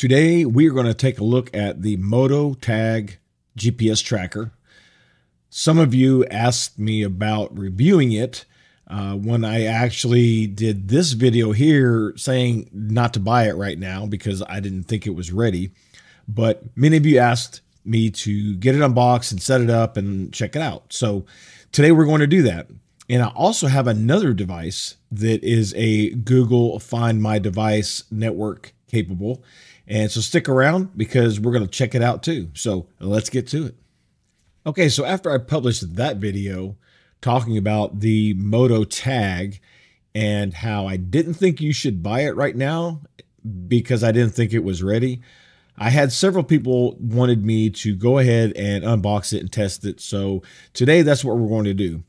Today, we are going to take a look at the Moto Tag GPS tracker. Some of you asked me about reviewing it uh, when I actually did this video here saying not to buy it right now because I didn't think it was ready. But many of you asked me to get it unboxed and set it up and check it out. So today we're going to do that. And I also have another device that is a Google Find My Device network capable. And so stick around because we're going to check it out too. So let's get to it. Okay, so after I published that video talking about the Moto tag and how I didn't think you should buy it right now because I didn't think it was ready, I had several people wanted me to go ahead and unbox it and test it. So today that's what we're going to do.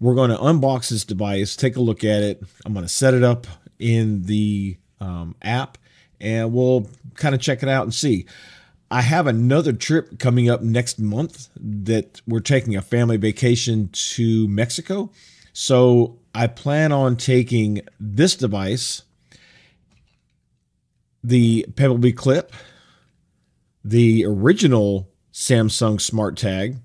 We're going to unbox this device, take a look at it. I'm going to set it up in the um, app and we'll kind of check it out and see. I have another trip coming up next month that we're taking a family vacation to Mexico. So I plan on taking this device, the Pebblebee Clip, the original Samsung Smart Tag,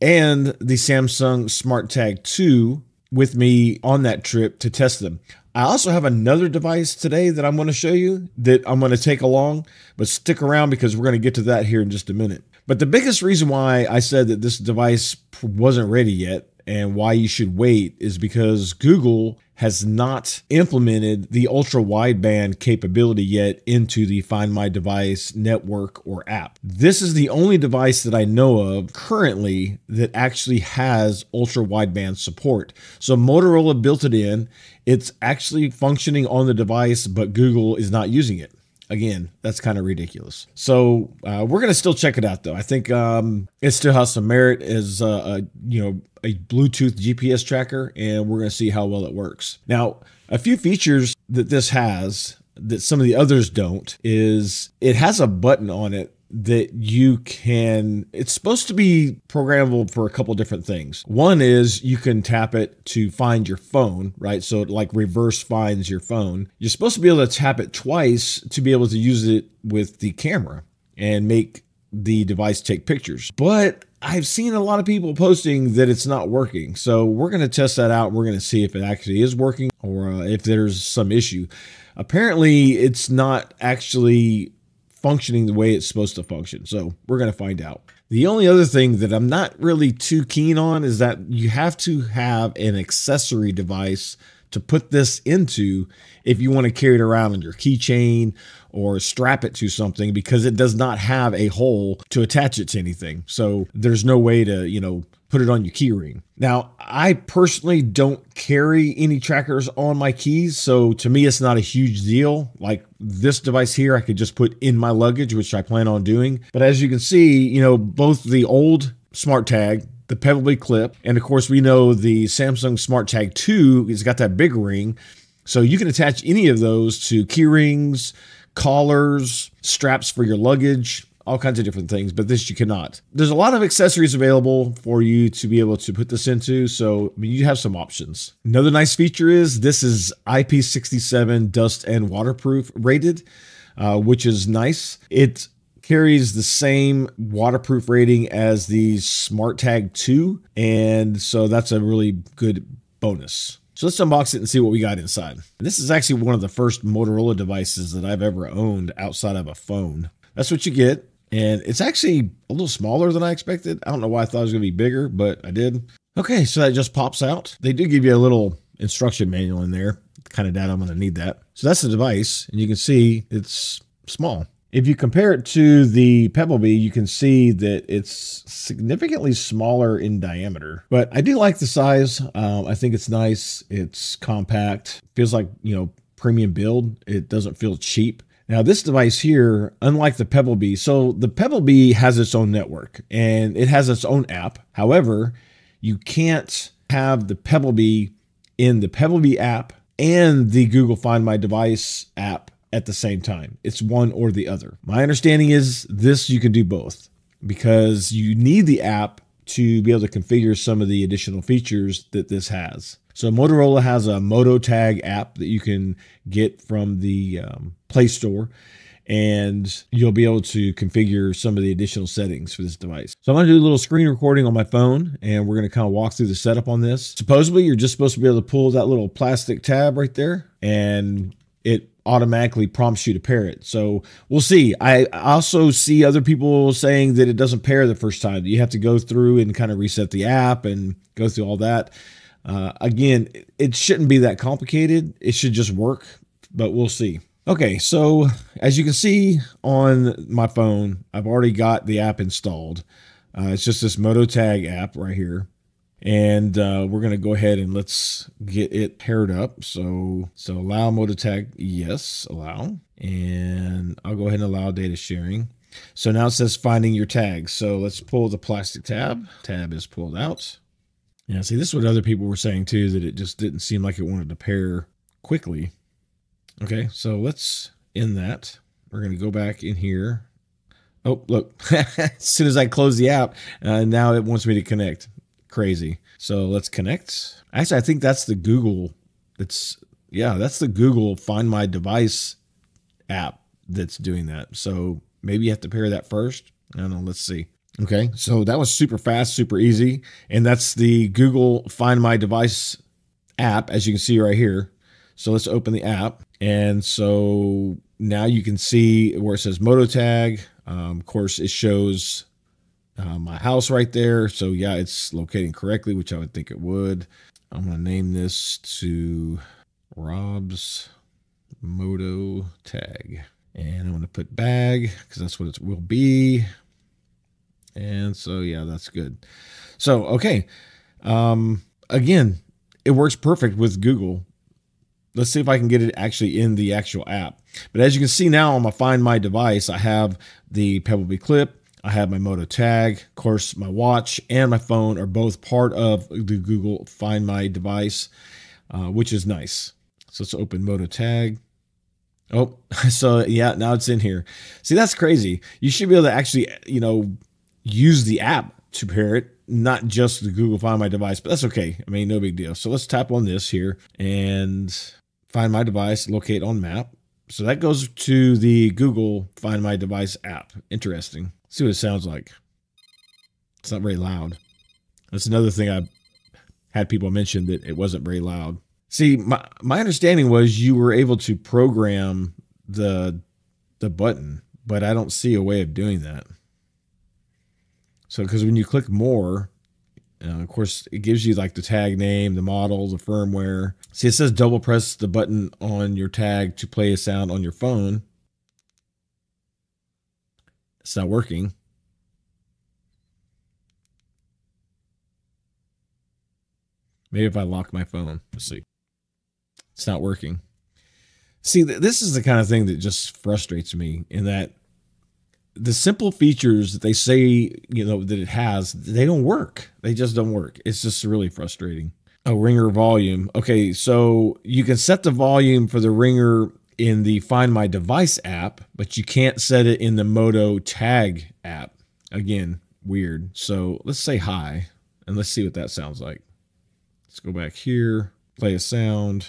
and the Samsung Smart Tag 2 with me on that trip to test them. I also have another device today that I'm going to show you that I'm going to take along, but stick around because we're going to get to that here in just a minute. But the biggest reason why I said that this device wasn't ready yet and why you should wait is because Google has not implemented the ultra wideband capability yet into the Find My Device network or app. This is the only device that I know of currently that actually has ultra wideband support. So Motorola built it in. It's actually functioning on the device, but Google is not using it again, that's kind of ridiculous. So uh, we're gonna still check it out though. I think um, it still has some merit as uh, a you know a Bluetooth GPS tracker, and we're gonna see how well it works. Now, a few features that this has that some of the others don't is it has a button on it that you can it's supposed to be programmable for a couple different things one is you can tap it to find your phone right so it like reverse finds your phone you're supposed to be able to tap it twice to be able to use it with the camera and make the device take pictures but I've seen a lot of people posting that it's not working. So we're going to test that out. We're going to see if it actually is working or uh, if there's some issue. Apparently, it's not actually functioning the way it's supposed to function. So we're going to find out. The only other thing that I'm not really too keen on is that you have to have an accessory device to put this into if you want to carry it around on your keychain or strap it to something because it does not have a hole to attach it to anything. So there's no way to, you know, put it on your keyring. Now, I personally don't carry any trackers on my keys, so to me it's not a huge deal. Like this device here I could just put in my luggage, which I plan on doing. But as you can see, you know, both the old smart tag the Pebblebee clip, and of course we know the Samsung Smart Tag 2 has got that big ring. So you can attach any of those to key rings, collars, straps for your luggage, all kinds of different things, but this you cannot. There's a lot of accessories available for you to be able to put this into, so I mean, you have some options. Another nice feature is this is IP67 dust and waterproof rated, uh, which is nice. It carries the same waterproof rating as the Smart Tag 2, and so that's a really good bonus. So let's unbox it and see what we got inside. This is actually one of the first Motorola devices that I've ever owned outside of a phone. That's what you get. And it's actually a little smaller than I expected. I don't know why I thought it was going to be bigger, but I did. Okay, so that just pops out. They do give you a little instruction manual in there. kind of data I'm going to need that. So that's the device, and you can see it's small. If you compare it to the Pebblebee, you can see that it's significantly smaller in diameter. But I do like the size. Um, I think it's nice. It's compact. Feels like, you know, premium build. It doesn't feel cheap. Now, this device here, unlike the Pebblebee, so the Pebblebee has its own network and it has its own app. However, you can't have the Pebblebee in the Pebblebee app and the Google Find My Device app at the same time. It's one or the other. My understanding is this you can do both because you need the app to be able to configure some of the additional features that this has. So Motorola has a Moto Tag app that you can get from the um, Play Store and you'll be able to configure some of the additional settings for this device. So I'm going to do a little screen recording on my phone and we're going to kind of walk through the setup on this. Supposedly you're just supposed to be able to pull that little plastic tab right there and it automatically prompts you to pair it. So we'll see. I also see other people saying that it doesn't pair the first time. You have to go through and kind of reset the app and go through all that. Uh, again, it shouldn't be that complicated. It should just work, but we'll see. Okay, so as you can see on my phone, I've already got the app installed. Uh, it's just this Moto Tag app right here. And uh, we're going to go ahead and let's get it paired up. So, so allow Moto Tag, yes, allow. And I'll go ahead and allow data sharing. So now it says finding your tags. So let's pull the plastic tab. Tab is pulled out. Yeah, see, this is what other people were saying too, that it just didn't seem like it wanted to pair quickly. Okay, so let's end that. We're going to go back in here. Oh, look, as soon as I close the app, uh, now it wants me to connect. Crazy. So let's connect. Actually, I think that's the Google. It's, yeah, that's the Google Find My Device app that's doing that. So maybe you have to pair that first. I don't know. Let's see. Okay, so that was super fast, super easy. And that's the Google Find My Device app, as you can see right here. So let's open the app. And so now you can see where it says Moto Tag. Um, of course, it shows uh, my house right there. So yeah, it's locating correctly, which I would think it would. I'm going to name this to Rob's Moto Tag. And I'm going to put bag because that's what it will be. And so, yeah, that's good. So, okay. Um, again, it works perfect with Google let's see if I can get it actually in the actual app. But as you can see now on my Find My device, I have the Pebblebee clip, I have my Moto tag, of course, my watch and my phone are both part of the Google Find My device, uh, which is nice. So let's open Moto tag. Oh, so yeah, now it's in here. See, that's crazy. You should be able to actually, you know, use the app to pair it, not just the Google Find My device, but that's okay. I mean, no big deal. So let's tap on this here and find my device, locate on map. So that goes to the Google Find My Device app. Interesting. Let's see what it sounds like. It's not very loud. That's another thing I had people mention that it wasn't very loud. See, my, my understanding was you were able to program the the button, but I don't see a way of doing that. So, because when you click more, uh, of course, it gives you like the tag name, the model, the firmware. See, it says double press the button on your tag to play a sound on your phone. It's not working. Maybe if I lock my phone, let's see. It's not working. See, this is the kind of thing that just frustrates me in that the simple features that they say you know that it has they don't work. They just don't work. It's just really frustrating. A ringer volume. Okay so you can set the volume for the ringer in the find my device app but you can't set it in the moto tag app. Again weird. So let's say hi and let's see what that sounds like. Let's go back here play a sound.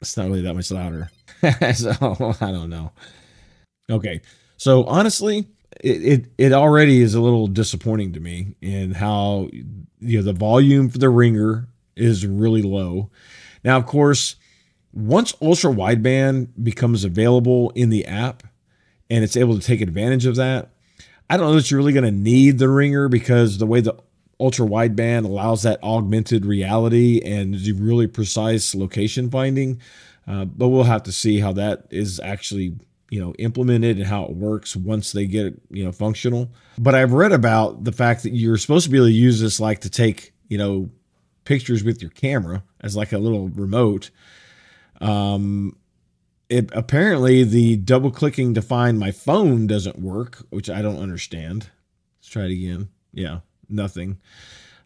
It's not really that much louder so I don't know. Okay, so honestly, it, it it already is a little disappointing to me in how you know the volume for the ringer is really low. Now, of course, once ultra wideband becomes available in the app and it's able to take advantage of that, I don't know that you're really going to need the ringer because the way the ultra wideband allows that augmented reality and really precise location finding. Uh, but we'll have to see how that is actually you know implemented and how it works once they get it you know functional. But i've read about the fact that you're supposed to be able to use this like to take you know pictures with your camera as like a little remote. Um it apparently the double clicking to find my phone doesn't work which i don't understand. Let's try it again. Yeah nothing.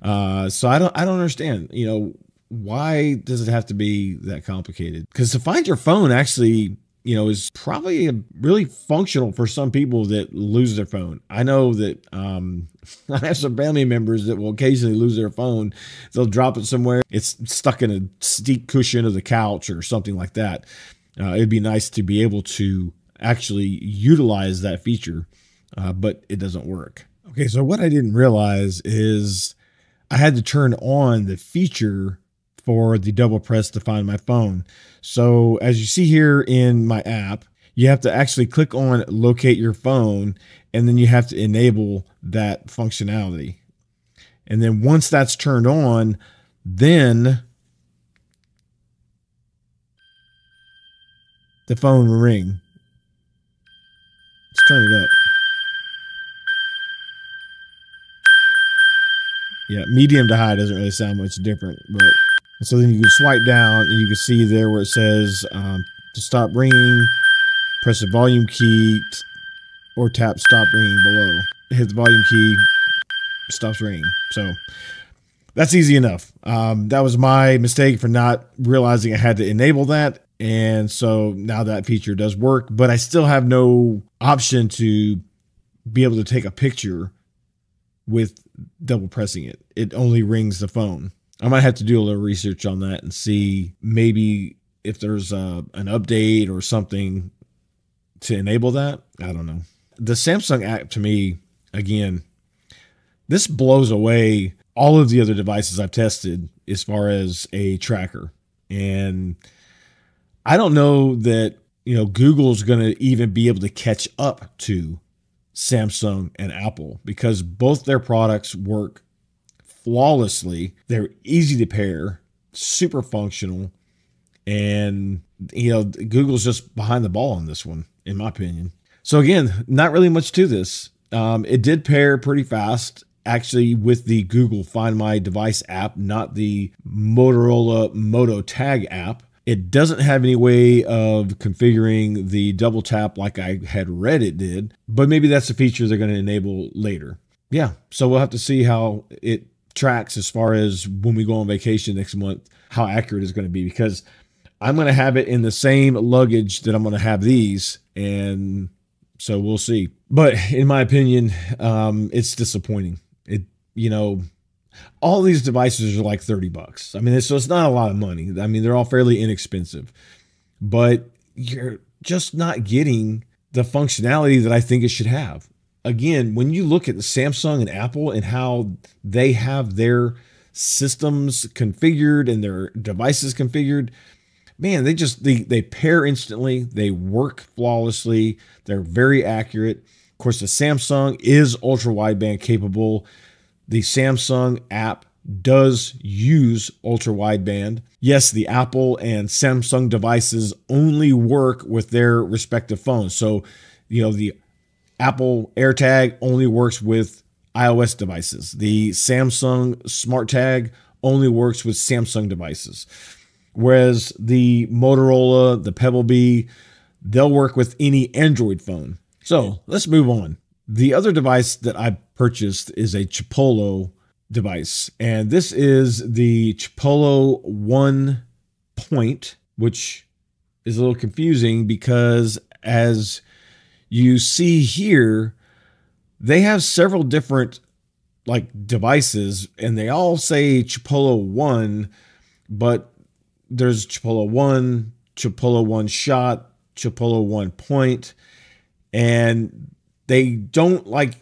Uh so i don't i don't understand you know why does it have to be that complicated? Because to find your phone actually you know, is probably really functional for some people that lose their phone. I know that um, I have some family members that will occasionally lose their phone. They'll drop it somewhere. It's stuck in a steep cushion of the couch or something like that. Uh, it'd be nice to be able to actually utilize that feature, uh, but it doesn't work. Okay, so what I didn't realize is I had to turn on the feature for the double press to find my phone. So as you see here in my app, you have to actually click on locate your phone and then you have to enable that functionality. And then once that's turned on, then the phone will ring. Let's turn it up. Yeah, medium to high doesn't really sound much different, but so then you can swipe down and you can see there where it says um, to stop ringing, press the volume key or tap stop ringing below. Hit the volume key, stops ringing. So that's easy enough. Um, that was my mistake for not realizing I had to enable that. And so now that feature does work, but I still have no option to be able to take a picture with double pressing it. It only rings the phone. I might have to do a little research on that and see maybe if there's a, uh, an update or something to enable that. I don't know. The Samsung app to me, again, this blows away all of the other devices I've tested as far as a tracker. And I don't know that, you know, Google's going to even be able to catch up to Samsung and Apple because both their products work flawlessly. They're easy to pair, super functional, and you know Google's just behind the ball on this one, in my opinion. So again, not really much to this. Um, it did pair pretty fast, actually, with the Google Find My Device app, not the Motorola Moto Tag app. It doesn't have any way of configuring the double tap like I had read it did, but maybe that's a feature they're going to enable later. Yeah, so we'll have to see how it tracks as far as when we go on vacation next month, how accurate it's going to be because I'm going to have it in the same luggage that I'm going to have these. And so we'll see. But in my opinion, um, it's disappointing. It, you know, all these devices are like 30 bucks. I mean, so it's not a lot of money. I mean, they're all fairly inexpensive, but you're just not getting the functionality that I think it should have. Again, when you look at Samsung and Apple and how they have their systems configured and their devices configured, man, they just they they pair instantly, they work flawlessly, they're very accurate. Of course, the Samsung is ultra wideband capable the Samsung app does use ultra wideband. Yes, the Apple and Samsung devices only work with their respective phones. So, you know, the Apple AirTag only works with iOS devices. The Samsung Smart Tag only works with Samsung devices. Whereas the Motorola, the Pebblebee, they'll work with any Android phone. So let's move on. The other device that I purchased is a Chipolo device, and this is the Chipolo One Point, which is a little confusing because as you see here, they have several different like devices, and they all say Chipolo One, but there's Chipolo One, Chipolo One Shot, Chipolo One Point, and they don't like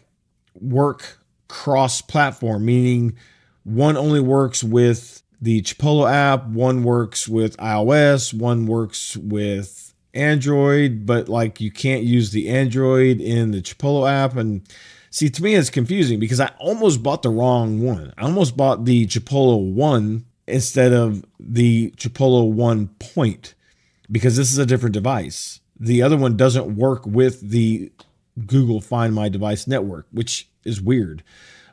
work cross platform, meaning one only works with the Chipolo app, one works with iOS, one works with Android, but like you can't use the Android in the Chipolo app. And see, to me, it's confusing because I almost bought the wrong one. I almost bought the Chipolo 1 instead of the Chipolo 1 Point because this is a different device. The other one doesn't work with the Google Find My Device network, which is weird.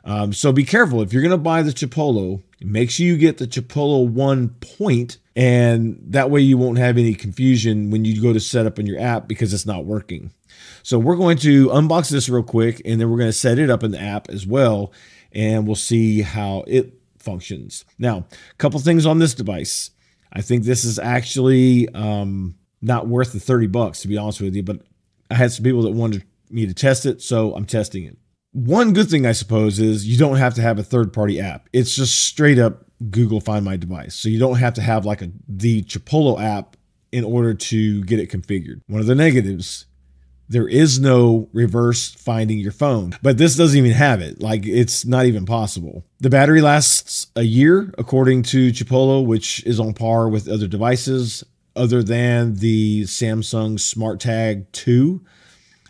Um, so be careful if you're going to buy the Chipolo. Make sure you get the Chipolo one point, and that way you won't have any confusion when you go to set up in your app because it's not working. So we're going to unbox this real quick, and then we're going to set it up in the app as well, and we'll see how it functions. Now, a couple things on this device. I think this is actually um, not worth the 30 bucks, to be honest with you. But I had some people that wanted me to test it, so I'm testing it. One good thing, I suppose, is you don't have to have a third party app. It's just straight up Google Find My Device. So you don't have to have like a the Chipolo app in order to get it configured. One of the negatives, there is no reverse finding your phone, but this doesn't even have it. Like it's not even possible. The battery lasts a year, according to Chipolo, which is on par with other devices other than the Samsung Smart Tag 2.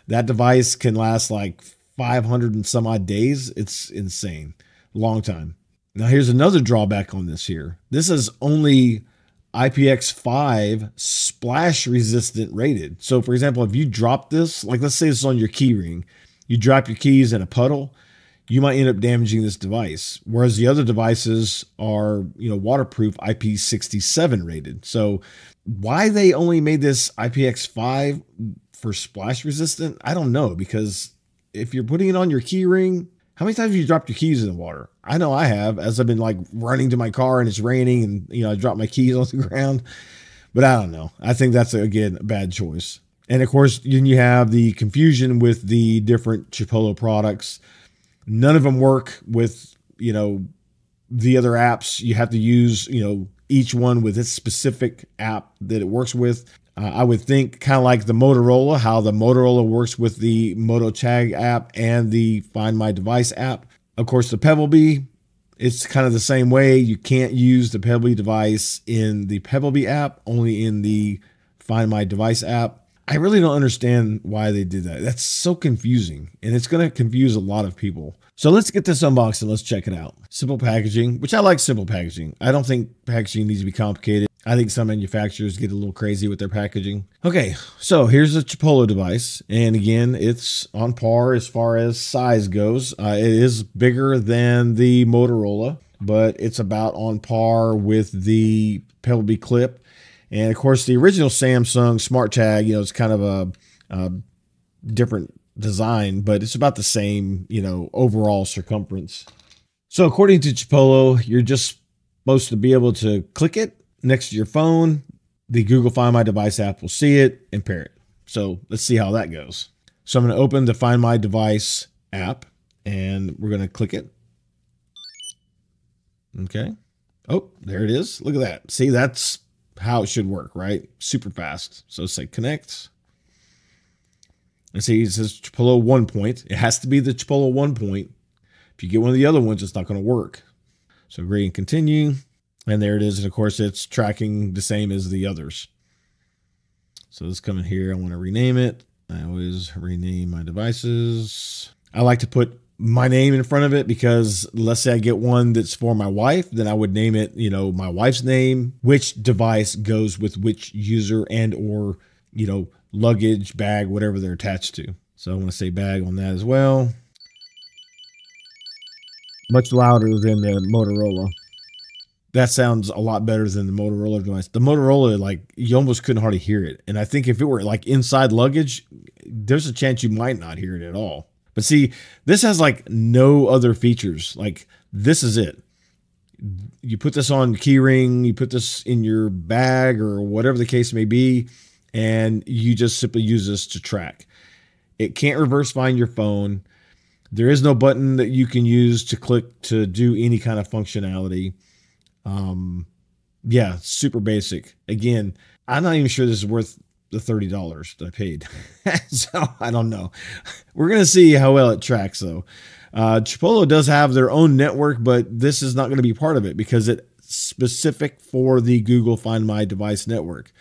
That device can last like 500 and some odd days. It's insane. Long time. Now, here's another drawback on this here. This is only IPX5 splash resistant rated. So, for example, if you drop this, like let's say it's on your keyring, you drop your keys in a puddle, you might end up damaging this device. Whereas the other devices are, you know, waterproof IP67 rated. So, why they only made this IPX5 for splash resistant, I don't know because if you're putting it on your key ring, how many times have you dropped your keys in the water? I know I have, as I've been like running to my car and it's raining and you know I drop my keys on the ground. But I don't know. I think that's again a bad choice. And of course, then you have the confusion with the different Chipolo products. None of them work with you know the other apps. You have to use you know each one with its specific app that it works with. Uh, I would think kind of like the Motorola, how the Motorola works with the Moto Tag app and the Find My Device app. Of course, the Pebblebee, it's kind of the same way. You can't use the Pebblebee device in the Pebblebee app, only in the Find My Device app. I really don't understand why they did that. That's so confusing, and it's going to confuse a lot of people. So let's get this unboxed and let's check it out. Simple packaging, which I like simple packaging. I don't think packaging needs to be complicated. I think some manufacturers get a little crazy with their packaging. Okay, so here's a Chipolo device. And again, it's on par as far as size goes. Uh, it is bigger than the Motorola, but it's about on par with the Pebblebee Clip. And of course, the original Samsung Smart Tag, you know, it's kind of a, a different design, but it's about the same, you know, overall circumference. So according to Chipolo, you're just supposed to be able to click it next to your phone. The Google Find My Device app will see it and pair it. So let's see how that goes. So I'm going to open the Find My Device app and we're going to click it. Okay. Oh, there it is. Look at that. See, that's how it should work, right? Super fast. So say connect. And see, it says Chipolo one point. It has to be the Chipolo one point. If you get one of the other ones, it's not going to work. So agree and continue. And there it is. And of course, it's tracking the same as the others. So let's come in here. I want to rename it. I always rename my devices. I like to put my name in front of it because let's say I get one that's for my wife, then I would name it, you know, my wife's name, which device goes with which user and or, you know, luggage, bag, whatever they're attached to. So I want to say bag on that as well. Much louder than the Motorola that sounds a lot better than the Motorola device. The Motorola, like you almost couldn't hardly hear it. And I think if it were like inside luggage, there's a chance you might not hear it at all. But see, this has like no other features. Like this is it. You put this on keyring, you put this in your bag or whatever the case may be, and you just simply use this to track. It can't reverse find your phone. There is no button that you can use to click to do any kind of functionality. Um, yeah, super basic. Again, I'm not even sure this is worth the thirty dollars that I paid. so I don't know. We're gonna see how well it tracks though. Uh, Chipolo does have their own network, but this is not going to be part of it because it's specific for the Google Find My Device network.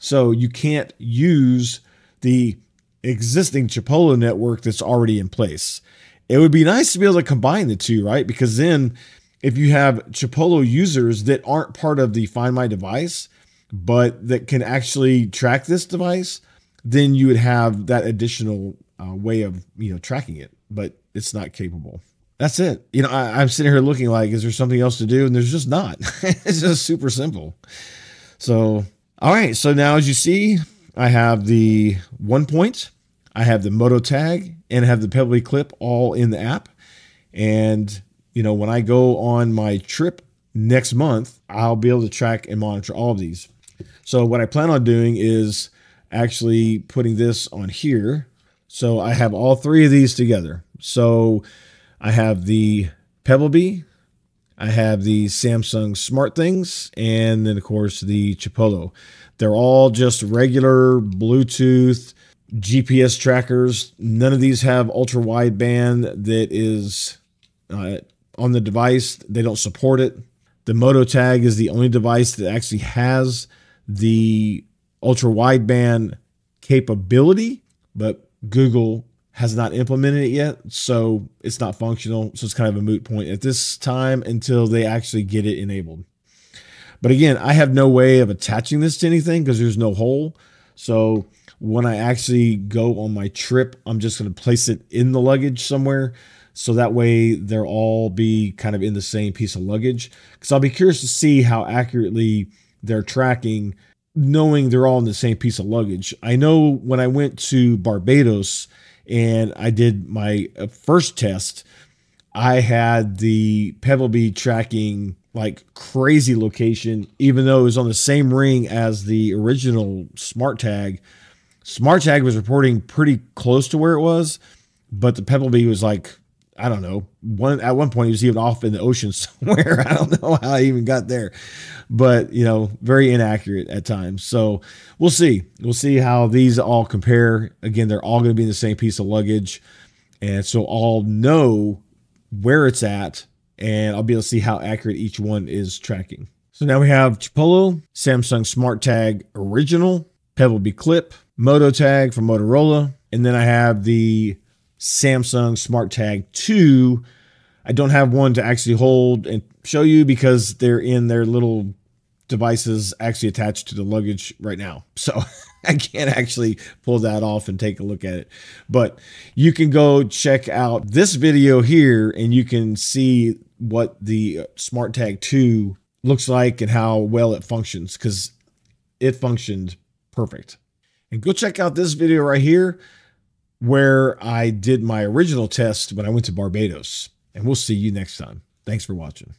So you can't use the existing Chipolo network that's already in place. It would be nice to be able to combine the two, right? Because then if you have Chipolo users that aren't part of the Find My device, but that can actually track this device, then you would have that additional uh, way of you know tracking it. But it's not capable. That's it. You know, I, I'm sitting here looking like, is there something else to do? And there's just not. it's just super simple. So, all right. So now, as you see, I have the one point, I have the Moto tag, and I have the Pebblebee clip all in the app. And you know, when I go on my trip next month, I'll be able to track and monitor all of these. So what I plan on doing is actually putting this on here. So I have all three of these together. So I have the Pebblebee, I have the Samsung Smart Things, and then of course the Chipolo. They're all just regular Bluetooth GPS trackers. None of these have ultra wideband that is uh, on the device. They don't support it. The Moto Tag is the only device that actually has the ultra wideband capability, but Google has not implemented it yet, so it's not functional. So it's kind of a moot point at this time until they actually get it enabled. But again, I have no way of attaching this to anything because there's no hole. So when I actually go on my trip, I'm just going to place it in the luggage somewhere. So that way they'll all be kind of in the same piece of luggage. Because I'll be curious to see how accurately they're tracking, knowing they're all in the same piece of luggage. I know when I went to Barbados, and I did my uh, first test, I had the Pebblebee tracking like crazy location, even though it was on the same ring as the original Smart Tag. Smart Tag was reporting pretty close to where it was, but the Pebblebee was like, I don't know. One at one point he was even off in the ocean somewhere. I don't know how I even got there but you know, very inaccurate at times. So we'll see. We'll see how these all compare. Again, they're all going to be in the same piece of luggage, and so I'll know where it's at, and I'll be able to see how accurate each one is tracking. So now we have Chipolo, Samsung Smart Tag Original, Pebblebee Clip, Moto Tag from Motorola, and then I have the Samsung Smart Tag 2 I don't have one to actually hold and show you because they're in their little devices actually attached to the luggage right now. So I can't actually pull that off and take a look at it. But you can go check out this video here and you can see what the uh, Smart Tag 2 looks like and how well it functions because it functioned perfect. And go check out this video right here where I did my original test when I went to Barbados. And we'll see you next time. Thanks for watching.